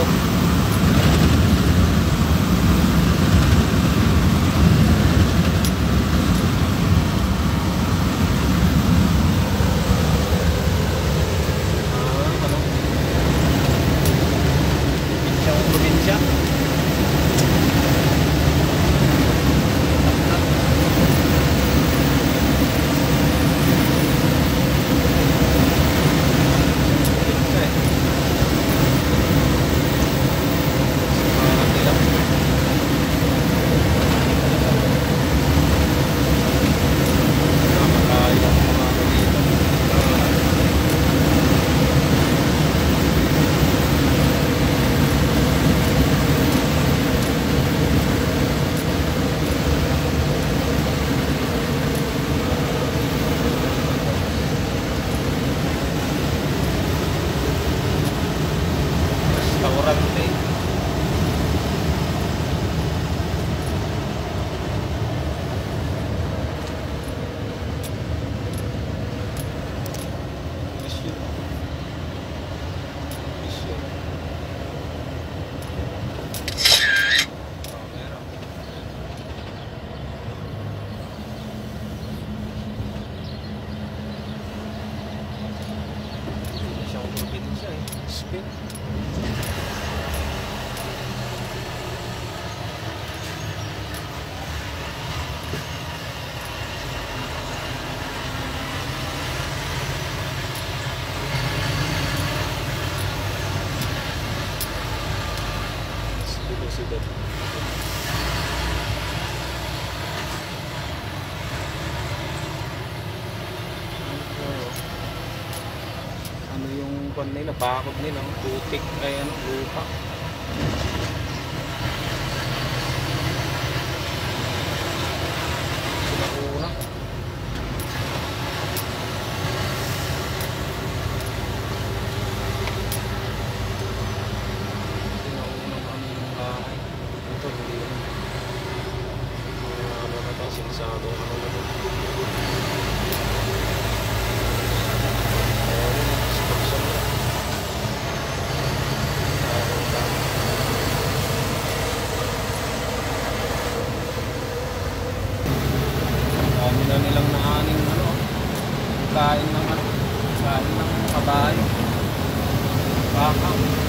Thank you. Okay. Pan nila, bakod nila, putik ay ano, lupa. kain ng ano, kain ng kabayo. Bakang.